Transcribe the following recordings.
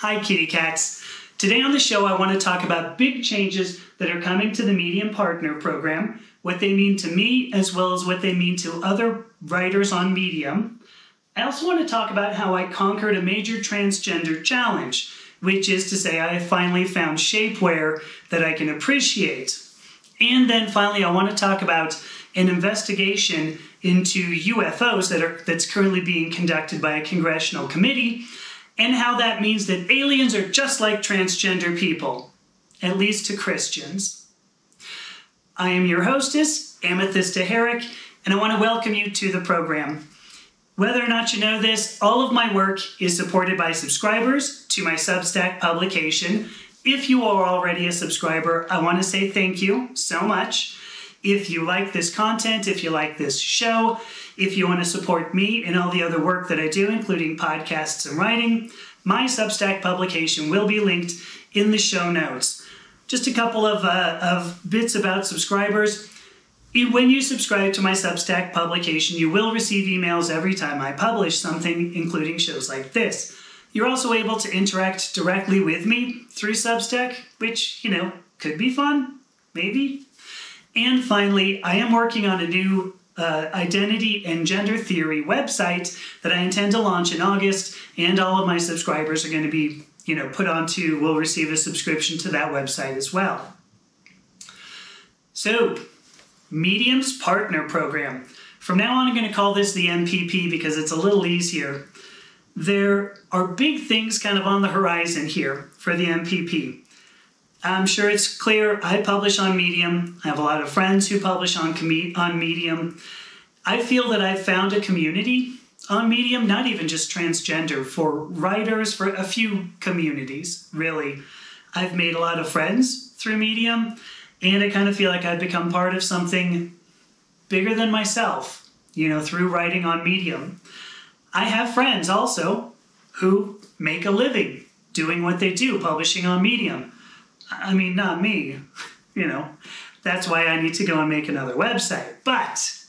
Hi, kitty cats. Today on the show, I want to talk about big changes that are coming to the Medium Partner Program, what they mean to me, as well as what they mean to other writers on Medium. I also want to talk about how I conquered a major transgender challenge, which is to say, I finally found shapewear that I can appreciate. And then finally, I want to talk about an investigation into UFOs that are that's currently being conducted by a congressional committee and how that means that aliens are just like transgender people, at least to Christians. I am your hostess, Amethysta Herrick, and I want to welcome you to the program. Whether or not you know this, all of my work is supported by subscribers to my Substack publication. If you are already a subscriber, I want to say thank you so much. If you like this content, if you like this show, if you want to support me and all the other work that I do, including podcasts and writing, my Substack publication will be linked in the show notes. Just a couple of, uh, of bits about subscribers. When you subscribe to my Substack publication, you will receive emails every time I publish something, including shows like this. You're also able to interact directly with me through Substack, which, you know, could be fun, maybe. And finally, I am working on a new uh, identity and gender theory website that I intend to launch in August, and all of my subscribers are going to be, you know, put onto, will receive a subscription to that website as well. So, Medium's Partner Program. From now on, I'm going to call this the MPP because it's a little easier. There are big things kind of on the horizon here for the MPP. I'm sure it's clear I publish on Medium. I have a lot of friends who publish on, com- on Medium. I feel that I've found a community on Medium, not even just transgender, for writers, for a few communities, really. I've made a lot of friends through Medium, and I kind of feel like I've become part of something bigger than myself, you know, through writing on Medium. I have friends also who make a living doing what they do, publishing on Medium. I mean, not me, you know. That's why I need to go and make another website. But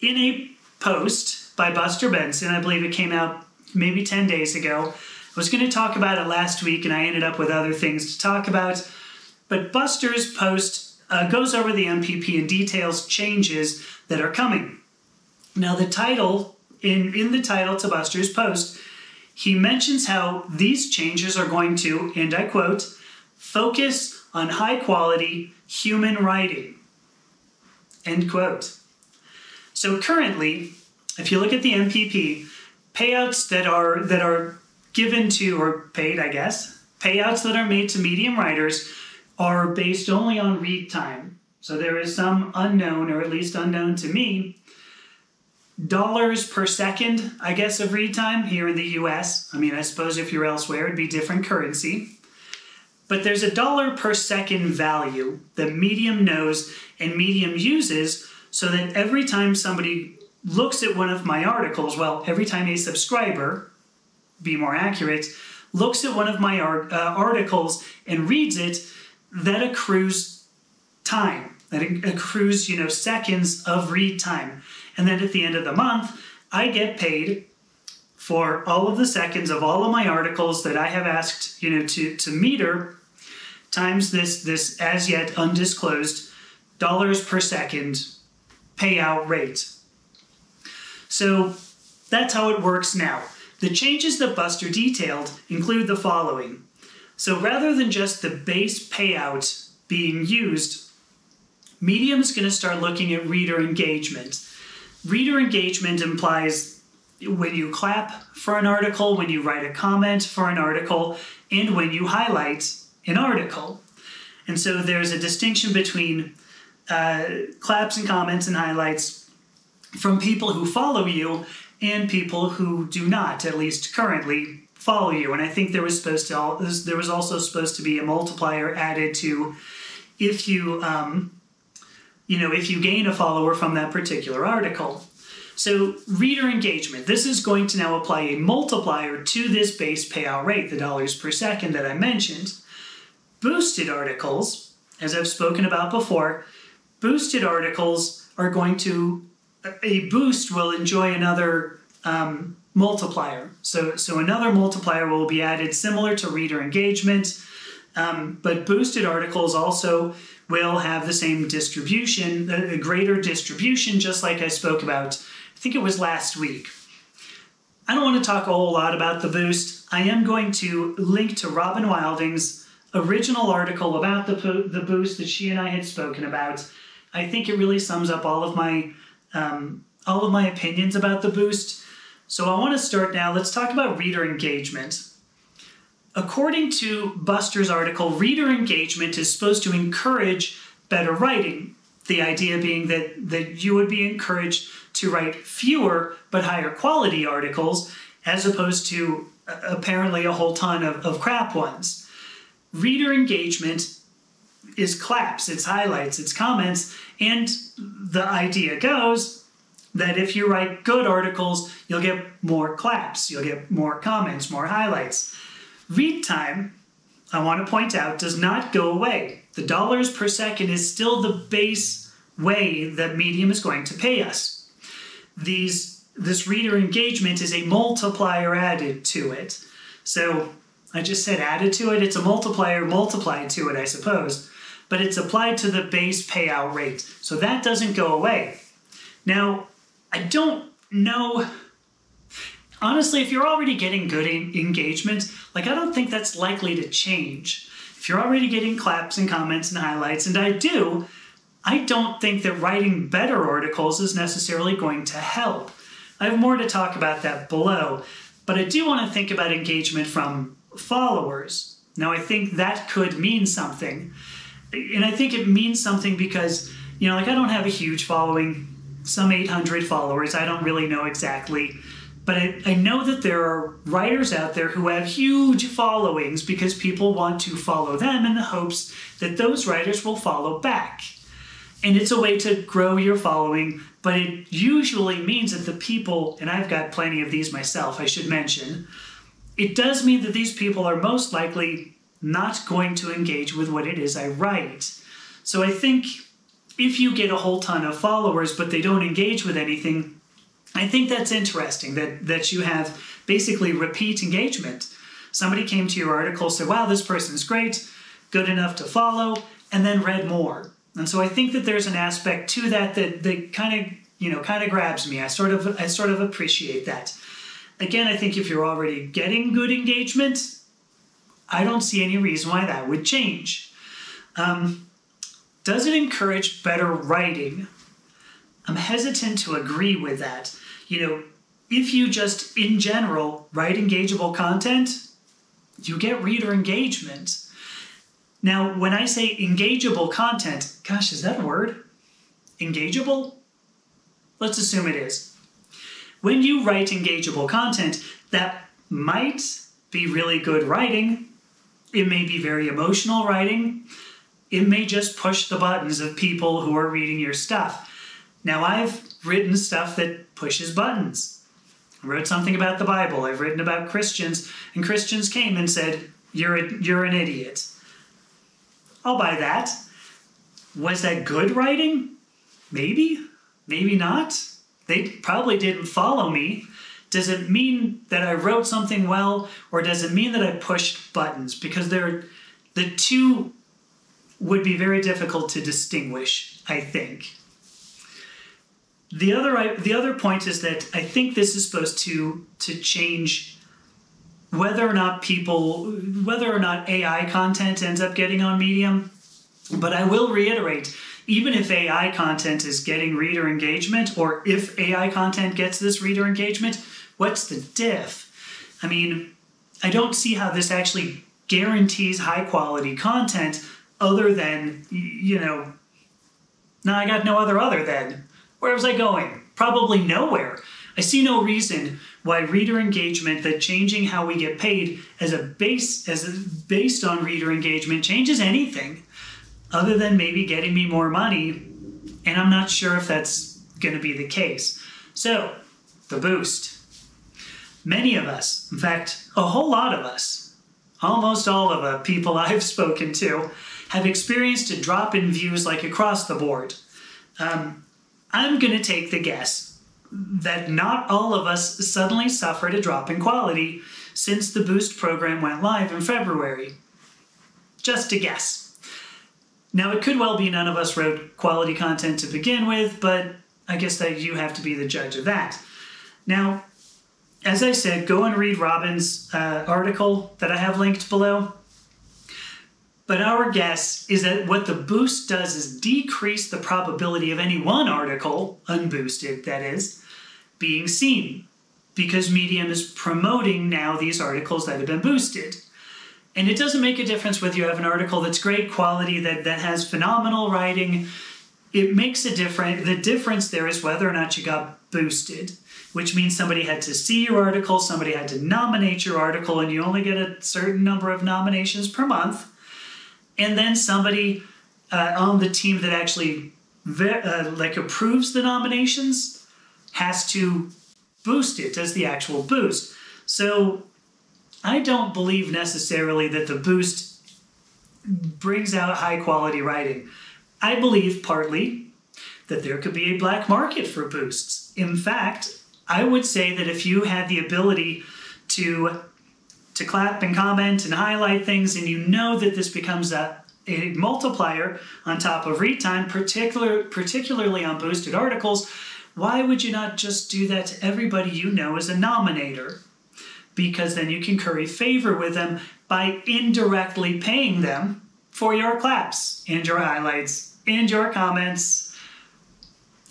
in a post by Buster Benson, I believe it came out maybe 10 days ago, I was going to talk about it last week and I ended up with other things to talk about. But Buster's post uh, goes over the MPP and details changes that are coming. Now, the title, in, in the title to Buster's post, he mentions how these changes are going to, and I quote, focus on high quality human writing. End quote. So currently, if you look at the MPP, payouts that are that are given to or paid, I guess, payouts that are made to medium writers are based only on read time. So there is some unknown, or at least unknown to me, dollars per second, I guess, of read time here in the US. I mean, I suppose if you're elsewhere, it'd be different currency. But there's a dollar per second value that Medium knows and Medium uses so that every time somebody looks at one of my articles, well, every time a subscriber, be more accurate, looks at one of my art, uh, articles and reads it, that accrues time. That accrues, you know, seconds of read time. And then at the end of the month, I get paid for all of the seconds of all of my articles that I have asked, you know, to, to meter times this this as yet undisclosed dollars per second payout rate. So that's how it works now. The changes that Buster detailed include the following. So rather than just the base payout being used, Medium is going to start looking at reader engagement. Reader engagement implies when you clap for an article, when you write a comment for an article, and when you highlight an article. And so there's a distinction between uh, claps and comments and highlights from people who follow you and people who do not, at least currently, follow you. And I think there was supposed to there was also supposed to be a multiplier added to if you um, you know if you gain a follower from that particular article. So reader engagement. This is going to now apply a multiplier to this base payout rate, the dollars per second that I mentioned. Boosted articles, as I've spoken about before, boosted articles are going to, a boost will enjoy another um, multiplier. So, so another multiplier will be added similar to reader engagement, um, but boosted articles also will have the same distribution, a greater distribution, just like I spoke about, I think it was last week. I don't want to talk a whole lot about the boost. I am going to link to Robin Wilding's original article about the, the boost that she and I had spoken about. I think it really sums up all of my um, all of my opinions about the boost. So I want to start now. Let's talk about reader engagement. According to Buster's article, reader engagement is supposed to encourage better writing. The idea being that, that you would be encouraged to write fewer but higher quality articles as opposed to uh, apparently a whole ton of, of crap ones. Reader engagement is claps, it's highlights, it's comments, and the idea goes that if you write good articles, you'll get more claps, you'll get more comments, more highlights. Read time, I want to point out, does not go away. The dollars per second is still the base way that Medium is going to pay us. These, this reader engagement is a multiplier added to it. So I just said added to it, it's a multiplier multiplied to it, I suppose, but it's applied to the base payout rate. So that doesn't go away. Now, I don't know honestly, if you're already getting good engagement, like I don't think that's likely to change. If you're already getting claps and comments and highlights, and I do, I don't think that writing better articles is necessarily going to help. I have more to talk about that below, but I do want to think about engagement from followers. Now, I think that could mean something. And I think it means something because, you know, like I don't have a huge following, some 800 followers. I don't really know exactly but I, I know that there are writers out there who have huge followings because people want to follow them in the hopes that those writers will follow back. And it's a way to grow your following, but it usually means that the people, and I've got plenty of these myself, I should mention, it does mean that these people are most likely not going to engage with what it is I write. So I think if you get a whole ton of followers but they don't engage with anything, I think that's interesting that, that you have basically repeat engagement. Somebody came to your article, said, wow, this person's great, good enough to follow, and then read more. And so I think that there's an aspect to that that, that kind of, you know, kind of grabs me. I sort of I sort of appreciate that. Again, I think if you're already getting good engagement, I don't see any reason why that would change. Um, does it encourage better writing? I'm hesitant to agree with that you know, if you just in general write engageable content, you get reader engagement. Now, when I say engageable content, gosh, is that a word? Engageable? Let's assume it is. When you write engageable content, that might be really good writing. It may be very emotional writing. It may just push the buttons of people who are reading your stuff. Now, I've written stuff that pushes buttons. I wrote something about the Bible. I've written about Christians, and Christians came and said, You're, a, you're an idiot. I'll buy that. Was that good writing? Maybe. Maybe not. They probably didn't follow me. Does it mean that I wrote something well, or does it mean that I pushed buttons? Because they're, the two would be very difficult to distinguish, I think. The other the other point is that I think this is supposed to to change whether or not people whether or not AI content ends up getting on Medium. But I will reiterate, even if AI content is getting reader engagement, or if AI content gets this reader engagement, what's the diff? I mean, I don't see how this actually guarantees high quality content other than, you know, now I got no other other than. Where was I going? Probably nowhere. I see no reason why reader engagement, that changing how we get paid as a base as a, based on reader engagement changes anything other than maybe getting me more money, and I'm not sure if that's going to be the case. So, the boost. Many of us, in fact, a whole lot of us, almost all of the people I've spoken to, have experienced a drop in views like across the board. Um, I'm going to take the guess. that not all of us suddenly suffered a drop in quality since the Boost program went live in February. Just a guess. Now, it could well be none of us wrote quality content to begin with, but I guess that you have to be the judge of that. Now, as I said, go and read Robin's uh, article that I have linked below. But our guess is that what the boost does is decrease the probability of any one article, unboosted that is, being seen because Medium is promoting now these articles that have been boosted. And it doesn't make a difference whether you have an article that's great quality, that, that has phenomenal writing. It makes a difference. The difference there is whether or not you got boosted, which means somebody had to see your article, somebody had to nominate your article, and you only get a certain number of nominations per month. And then somebody uh, on the team that actually uh, like approves the nominations has to boost it as the actual boost. So I don't believe necessarily that the boost brings out high quality writing. I believe partly that there could be a black market for boosts. In fact, I would say that if you had the ability to to clap and comment and highlight things and you know that this becomes a, a multiplier on top of read time, particular, particularly on boosted articles, why would you not just do that to everybody you know as a nominator? Because then you can curry favor with them by indirectly paying them for your claps and your highlights and your comments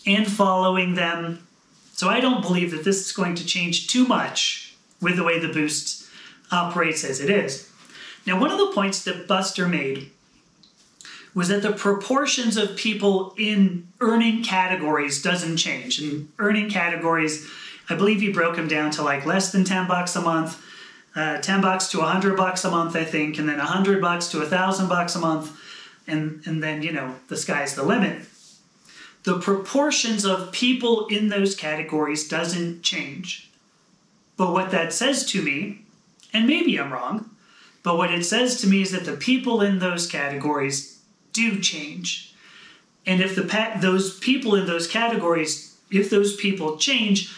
and following them. So I don't believe that this is going to change too much with the way the boost operates as it is. Now, one of the points that Buster made was that the proportions of people in earning categories doesn't change. And earning categories, I believe he broke them down to like less than 10 bucks a month, uh, 10 bucks to 100 bucks a month, I think, and then 100 bucks to 1,000 bucks a month. And, and then, you know, the sky's the limit. The proportions of people in those categories doesn't change. But what that says to me, and maybe I'm wrong, but what it says to me is that the people in those categories do change. And if the those people in those categories, if those people change,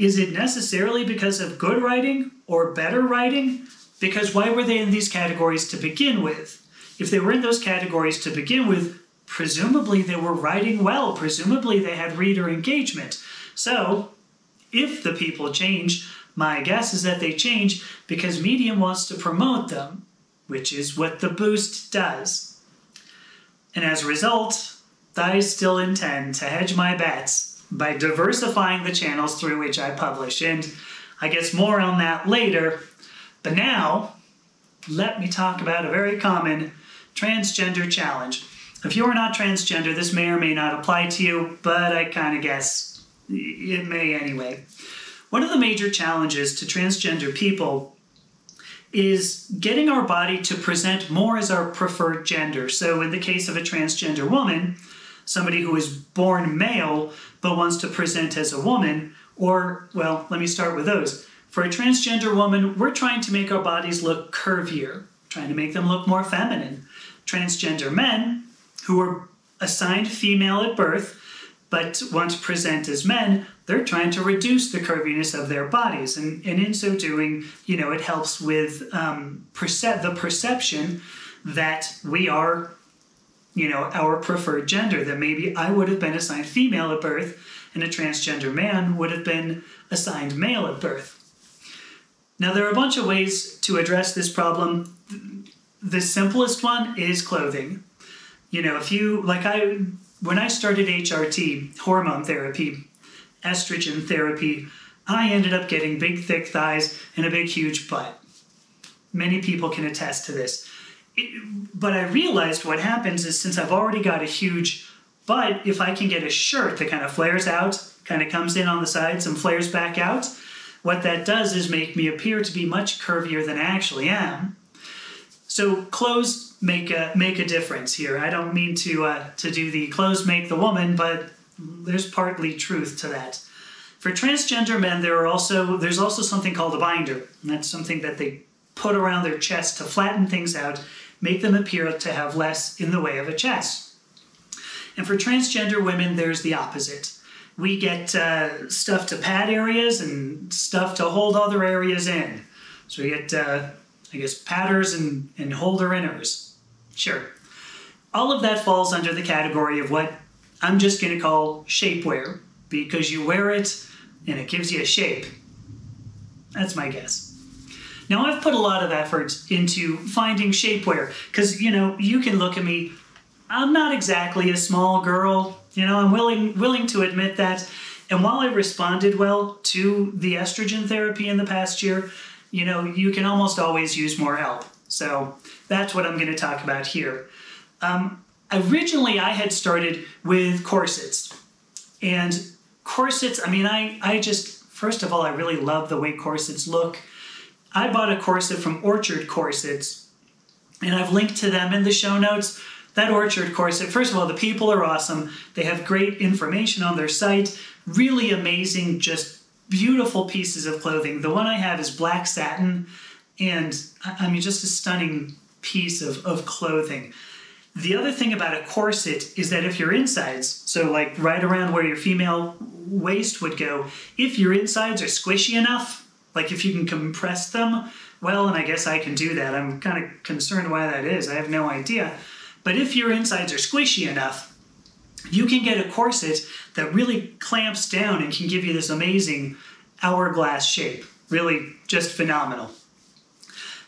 is it necessarily because of good writing or better writing? Because why were they in these categories to begin with? If they were in those categories to begin with, presumably they were writing well, presumably they had reader engagement. So, if the people change, my guess is that they change because Medium wants to promote them, which is what the boost does. And as a result, I still intend to hedge my bets by diversifying the channels through which I publish. And I guess more on that later. But now, let me talk about a very common transgender challenge. If you are not transgender, this may or may not apply to you, but I kind of guess it may anyway. One of the major challenges to transgender people is getting our body to present more as our preferred gender. So, in the case of a transgender woman, somebody who is born male but wants to present as a woman, or, well, let me start with those. For a transgender woman, we're trying to make our bodies look curvier, trying to make them look more feminine. Transgender men, who are assigned female at birth but want to present as men, they're trying to reduce the curviness of their bodies. And, and in so doing, you know, it helps with um, the perception that we are, you know, our preferred gender, that maybe I would have been assigned female at birth and a transgender man would have been assigned male at birth. Now, there are a bunch of ways to address this problem. The simplest one is clothing. You know, if you, like I, when I started HRT, hormone therapy, estrogen therapy, I ended up getting big, thick thighs and a big, huge butt. Many people can attest to this. But I realized what happens is since I've already got a huge butt, if I can get a shirt that kind of flares out, kind of comes in on the sides and flares back out, what that does is make me appear to be much curvier than I actually am. So clothes make a make a difference here. I don't mean to uh, to do the clothes make the woman, but there's partly truth to that. For transgender men, there are also there's also something called a binder. And that's something that they put around their chest to flatten things out, make them appear to have less in the way of a chest. And for transgender women, there's the opposite. we get uh, stuff to pad areas and stuff to hold other areas in. So we get, uh, I guess, padders and, and holder inners. Sure. All of that falls under the category of what I'm just going to call shapewear because you wear it and it gives you a shape. That's my guess. Now, I've put a lot of effort into finding shapewear because, you know, you can look at me. I'm not exactly a small girl. You know, I'm willing willing to admit that. And while I responded well to the estrogen therapy in the past year, you know, you can almost always use more help. So that's what I'm going to talk about here. Um, originally, I had started with corsets. And corsets, I mean, I, I just, first of all, I really love the way corsets look. I bought a corset from Orchard Corsets, and I've linked to them in the show notes. That Orchard corset, first of all, the people are awesome. They have great information on their site, really amazing, just beautiful pieces of clothing. The one I have is black satin, and I mean, just a stunning piece of, of clothing. The other thing about a corset is that if your insides, so like right around where your female waist would go, if your insides are squishy enough, like if you can compress them, well, and I guess I can do that. I'm kind of concerned why that is. I have no idea. But if your insides are squishy enough, you can get a corset that really clamps down and can give you this amazing hourglass shape. Really just phenomenal.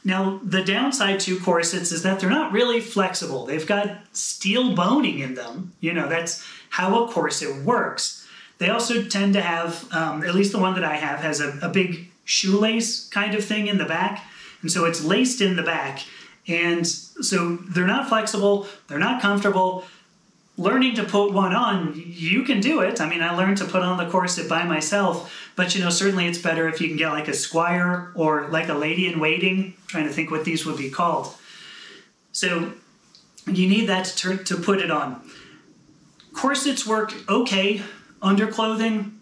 Now, the downside to corsets is that they're not really flexible. They've got steel boning in them. You know, that's how a corset works. They also tend to have, um, at least the one that I have, has a, a big shoelace kind of thing in the back. And so it's laced in the back. And so they're not flexible, they're not comfortable. Learning to put one on, you can do it. I mean, I learned to put on the corset by myself, but you know, certainly it's better if you can get like a squire or like a lady in waiting. I'm trying to think what these would be called. So you need that to, to put it on. Corsets work okay under clothing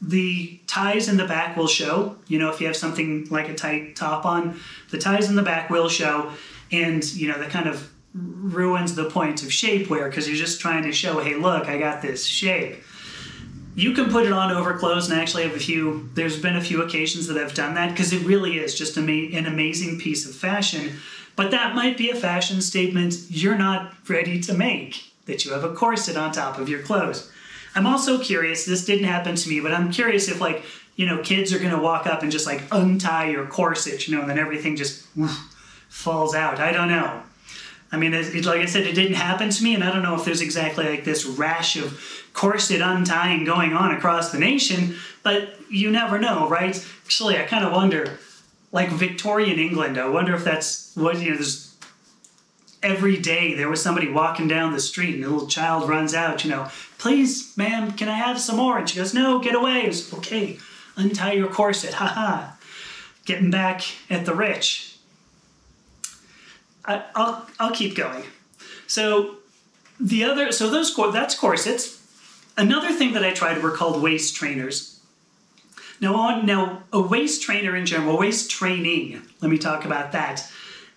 the ties in the back will show. You know, if you have something like a tight top on, the ties in the back will show, and you know that kind of ruins the point of shapewear because you're just trying to show, hey, look, I got this shape. You can put it on over clothes, and I actually have a few. There's been a few occasions that I've done that because it really is just an amazing piece of fashion. But that might be a fashion statement you're not ready to make. That you have a corset on top of your clothes. I'm also curious, this didn't happen to me, but I'm curious if like, you know, kids are gonna walk up and just like untie your corset, you know, and then everything just falls out. I don't know. I mean, it, like I said, it didn't happen to me, and I don't know if there's exactly like this rash of corset untying going on across the nation, but you never know, right? Actually, I kind of wonder, like Victorian England, I wonder if that's what, you know, there's every day there was somebody walking down the street and a little child runs out, you know, please, ma'am, can I have some more? And she goes, no, get away. Was, okay, untie your corset, ha ha. Getting back at the rich. I, will I'll keep going. So the other, so those that's corsets. Another thing that I tried were called waist trainers. Now, on now a waist trainer in general, waist training. Let me talk about that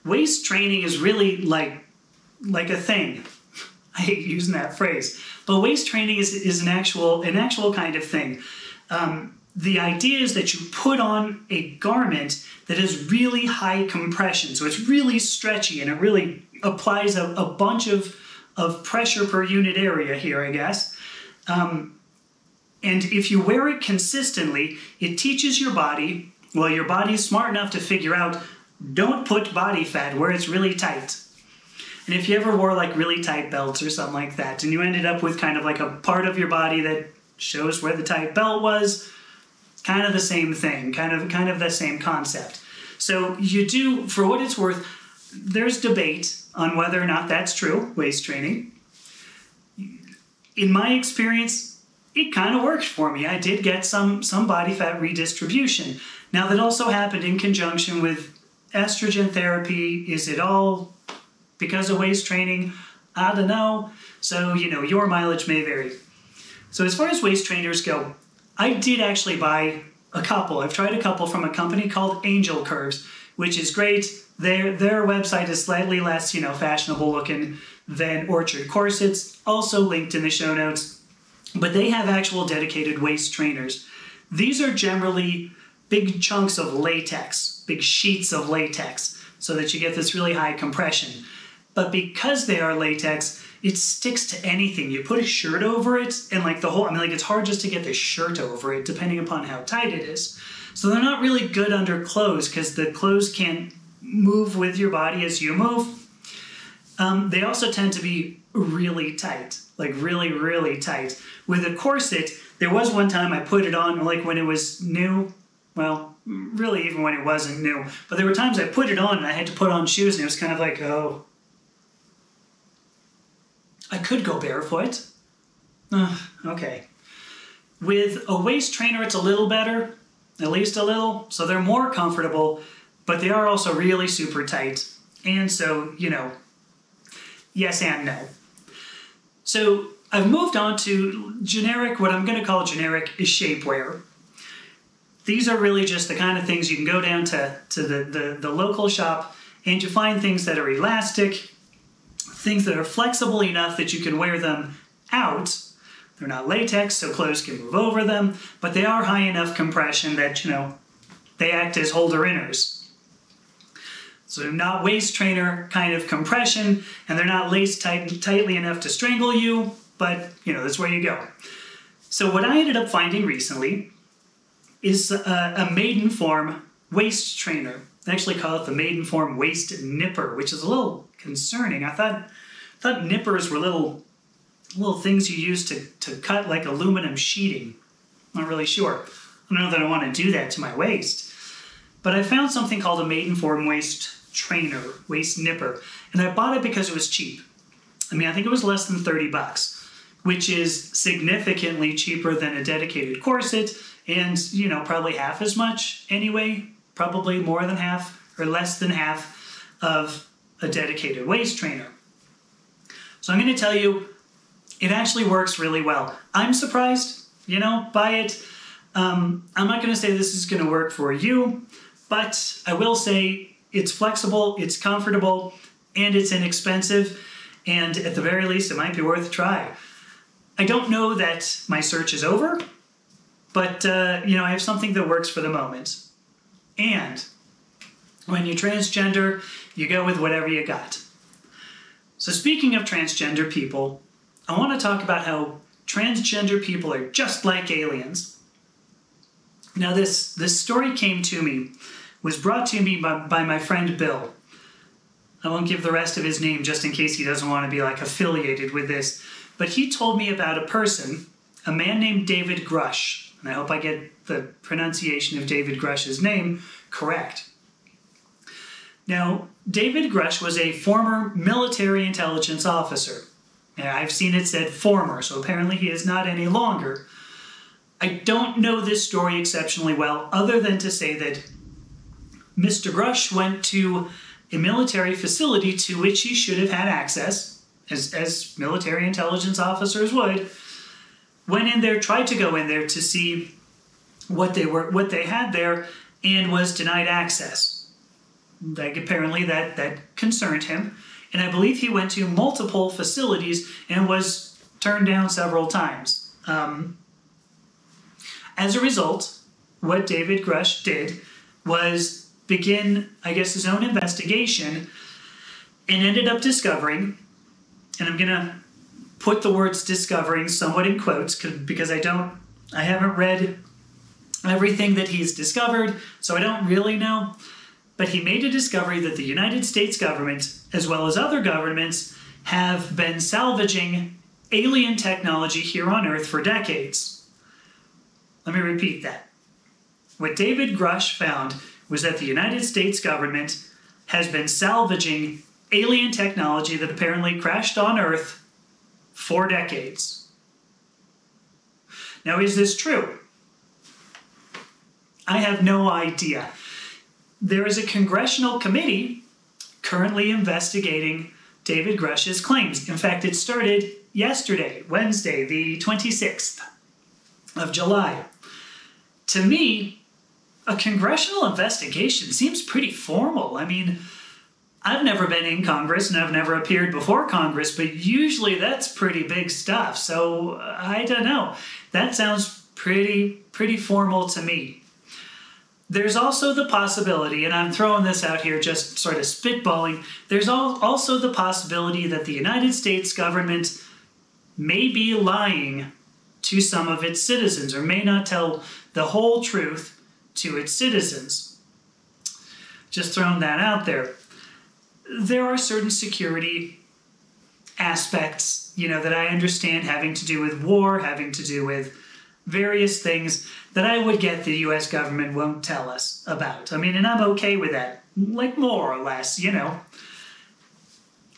waist training is really like like a thing. I hate using that phrase, but waist training is, is an actual an actual kind of thing. Um, the idea is that you put on a garment that has really high compression, so it's really stretchy and it really applies a, a bunch of of pressure per unit area here, I guess. Um, and if you wear it consistently, it teaches your body. Well, your body's smart enough to figure out don't put body fat where it's really tight. And if you ever wore like really tight belts or something like that, and you ended up with kind of like a part of your body that shows where the tight belt was, kind of the same thing, kind of kind of the same concept. So you do, for what it's worth, there's debate on whether or not that's true, waist training. In my experience, it kind of worked for me. I did get some some body fat redistribution. Now that also happened in conjunction with estrogen therapy? Is it all because of waist training? I don't know. So, you know, your mileage may vary. So, as far as waist trainers go, I did actually buy a couple. I've tried a couple from a company called Angel Curves, which is great. Their their website is slightly less, you know, fashionable looking than Orchard Corsets. Also linked in the show notes. but they have actual dedicated waist trainers. These are generally big chunks of latex, big sheets of latex, so that you get this really high compression. But because they are latex, it sticks to anything. You put a shirt over it, and like the whole, I mean, like it's hard just to get the shirt over it, depending upon how tight it is. So they're not really good under clothes because the clothes can't move with your body as you move. Um, they also tend to be really tight, like really, really tight. With a corset, there was one time I put it on, like when it was new. Well, really, even when it wasn't new. But there were times I put it on and I had to put on shoes, and it was kind of like, oh, I could go barefoot. Uh, okay. With a waist trainer, it's a little better, at least a little, so they're more comfortable, but they are also really super tight. And so, you know, yes and no. So I've moved on to generic, what I'm going to call generic is shapewear. These are really just the kind of things you can go down to, to the, the, the local shop and you find things that are elastic, things that are flexible enough that you can wear them out. They're not latex, so clothes can move over them, but they are high enough compression that, you know, they act as holder inners. So they're not waist trainer kind of compression, and they're not laced tight, tightly enough to strangle you, but you know, that's where you go. So what I ended up finding recently is a, a Maidenform waist trainer. They actually call it the Maidenform waist nipper, which is a little concerning. I thought thought nippers were little little things you use to, to cut like aluminum sheeting. I'm Not really sure. I don't know that I want to do that to my waist. But I found something called a Maidenform waist trainer, waist nipper, and I bought it because it was cheap. I mean, I think it was less than 30 bucks which is significantly cheaper than a dedicated corset and you know probably half as much anyway probably more than half or less than half of a dedicated waist trainer. So i'm going to tell you it actually works really well. I'm surprised you know by it. Um, i'm not going to say this is going to work for you but i will say it's flexible it's comfortable and it's inexpensive and at the very least it might be worth a try. I don't know that my search is over, but uh, you know, I have something that works for the moment. And when you're transgender, you go with whatever you got. So, speaking of transgender people, I want to talk about how transgender people are just like aliens. Now, this, this story came to me, was brought to me by, by my friend Bill. I won't give the rest of his name just in case he doesn't want to be like affiliated with this. But he told me about a person, a man named David Grusch, and I hope I get the pronunciation of David Grusch's name correct. Now, David Grusch was a former military intelligence officer. And I've seen it said former, so apparently he is not any longer. I don't know this story exceptionally well, other than to say that Mr. Grusch went to a military facility to which he should have had access as, as military intelligence officers would, went in there, tried to go in there to see what they were, what they had there, and was denied access. Like apparently that that concerned him, and I believe he went to multiple facilities and was turned down several times. Um, as a result, what David Grusch did was begin, I guess, his own investigation and ended up discovering and I'm gonna put the words discovering somewhat in quotes because I don't, I haven't read everything that he's discovered, so I don't really know. But he made a discovery that the United States government, as well as other governments, have been salvaging alien technology here on Earth for decades. Let me repeat that. What David Grusch found was that the United States government has been salvaging alien technology that apparently crashed on Earth for decades. Now, is this true? I have no idea. There is a congressional committee currently investigating David Grusch's claims. In fact, it started yesterday, Wednesday, the 26th of July. To me, a congressional investigation seems pretty formal. I mean, I've never been in Congress and I've never appeared before Congress, but usually that's pretty big stuff. So uh, I don't know. That sounds pretty pretty formal to me. There's also the possibility, and I'm throwing this out here just sort of spitballing, there's also the possibility that the United States government may be lying to some of its citizens or may not tell the whole truth to its citizens. Just throwing that out there. There are certain security aspects, you know, that I understand having to do with war, having to do with various things that I would get the US government won't tell us about. I mean, and I'm okay with that, like more or less, you know.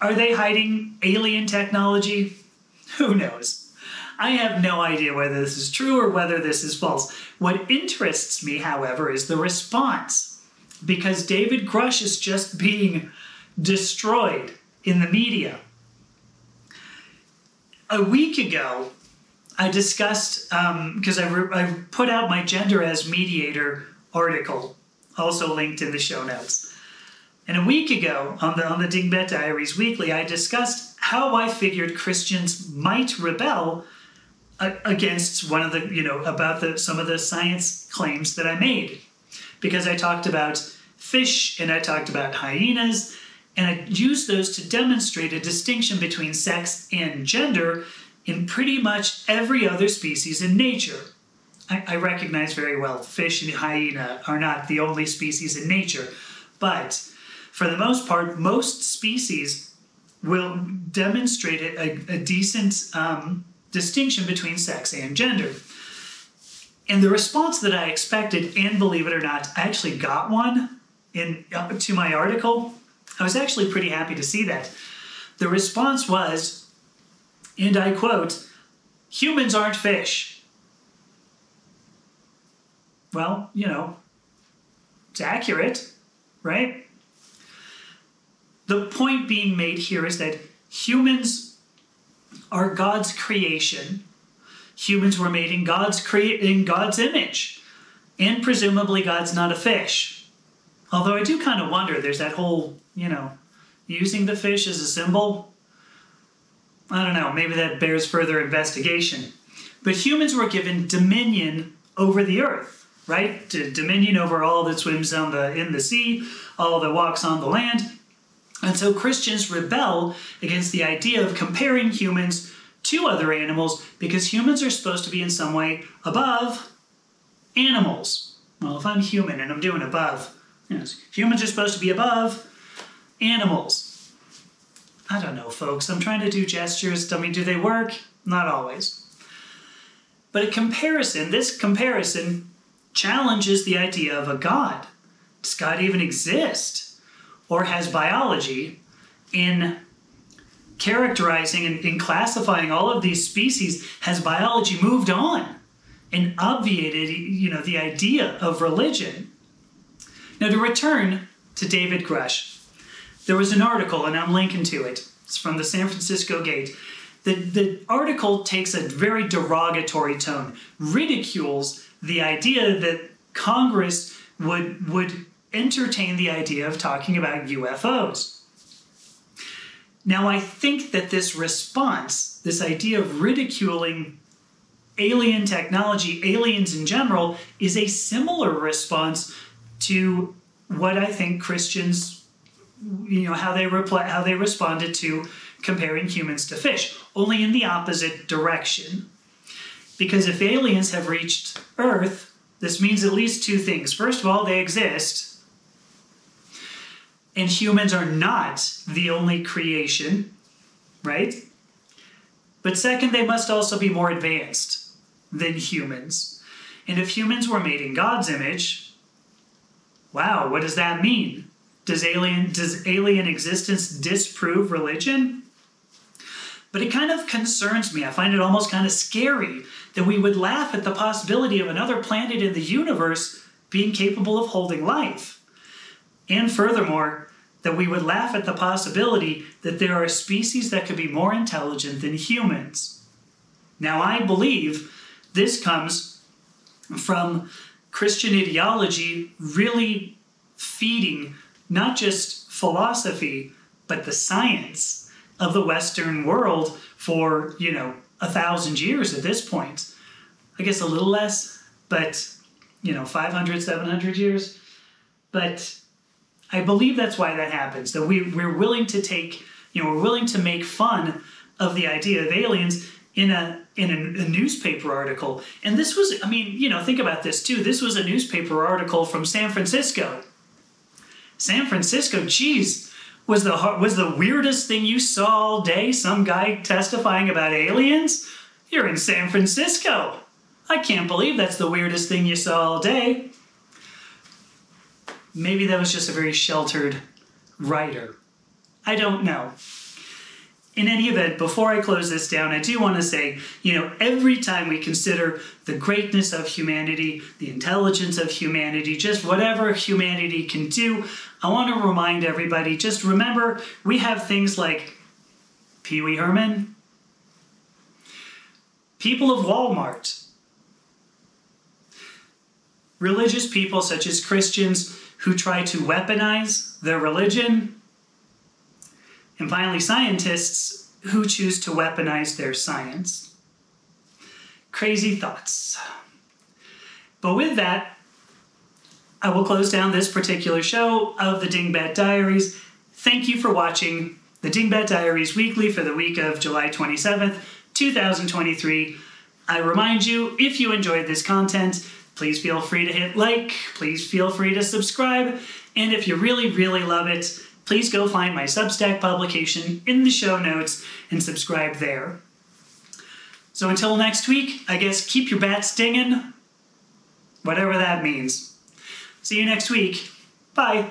Are they hiding alien technology? Who knows? I have no idea whether this is true or whether this is false. What interests me, however, is the response. Because David Grusch is just being destroyed in the media. A week ago, I discussed, because um, I, I put out my Gender as Mediator article, also linked in the show notes. And a week ago, on the, on the Dingbat Diaries Weekly, I discussed how I figured Christians might rebel against one of the, you know, about the, some of the science claims that I made. Because I talked about fish and I talked about hyenas, and I use those to demonstrate a distinction between sex and gender in pretty much every other species in nature. I, I recognize very well fish and hyena are not the only species in nature, but for the most part, most species will demonstrate a, a decent um, distinction between sex and gender. And the response that I expected, and believe it or not, I actually got one in uh, to my article. I was actually pretty happy to see that. The response was, and I quote, humans aren't fish. Well, you know, it's accurate, right? The point being made here is that humans are God's creation. Humans were made in God's crea- in God's image. And presumably God's not a fish. Although I do kind of wonder, there's that whole, you know, using the fish as a symbol. I don't know, maybe that bears further investigation. But humans were given dominion over the earth, right? Dominion over all that swims on the in the sea, all that walks on the land. And so Christians rebel against the idea of comparing humans to other animals because humans are supposed to be in some way above animals. Well, if I'm human and I'm doing above, yes, humans are supposed to be above animals. I don't know, folks. I'm trying to do gestures. I mean, do they work? Not always. But a comparison, this comparison challenges the idea of a God. Does God even exist? Or has biology in characterizing and in classifying all of these species, has biology moved on and obviated, you know, the idea of religion? Now, to return to David Grusch, there was an article, and I'm linking to it. It's from the San Francisco Gate. The, the article takes a very derogatory tone, ridicules the idea that Congress would, would entertain the idea of talking about UFOs. Now, I think that this response, this idea of ridiculing alien technology, aliens in general, is a similar response to what I think Christians you know how they reply how they responded to comparing humans to fish. Only in the opposite direction. Because if aliens have reached earth this means at least two things. First of all they exist and humans are not the only creation right? But second they must also be more advanced than humans. And if humans were made in god's image wow what does that mean does alien does alien existence disprove religion? But it kind of concerns me. I find it almost kind of scary that we would laugh at the possibility of another planet in the universe being capable of holding life. And furthermore, that we would laugh at the possibility that there are species that could be more intelligent than humans. Now, I believe this comes from Christian ideology really feeding not just philosophy, but the science of the Western world for, you know, a thousand years at this point. I guess a little less, but, you know, 500, 700 years. But I believe that's why that happens, that we, we're willing to take, you know, we're willing to make fun of the idea of aliens in a in a, a, newspaper article. And this was, I mean, you know, think about this too. This was a newspaper article from San Francisco. San Francisco, geez, was the was the weirdest thing you saw all day. Some guy testifying about aliens. You're in San Francisco. I can't believe that's the weirdest thing you saw all day. Maybe that was just a very sheltered writer. I don't know in any event, before I close this down, I do want to say, you know, every time we consider the greatness of humanity, the intelligence of humanity, just whatever humanity can do, I want to remind everybody just remember we have things like Pee Wee Herman, people of Walmart, religious people such as Christians who try to weaponize their religion and finally, scientists who choose to weaponize their science. Crazy thoughts. But with that, I will close down this particular show of the Dingbat Diaries. Thank you for watching the Dingbat Diaries Weekly for the week of July 27th, 2023. I remind you, if you enjoyed this content, please feel free to hit like, please feel free to subscribe, and if you really, really love it, please go find my Substack publication in the show notes and subscribe there. So until next week, I guess keep your bat stinging, whatever that means. See you next week. Bye.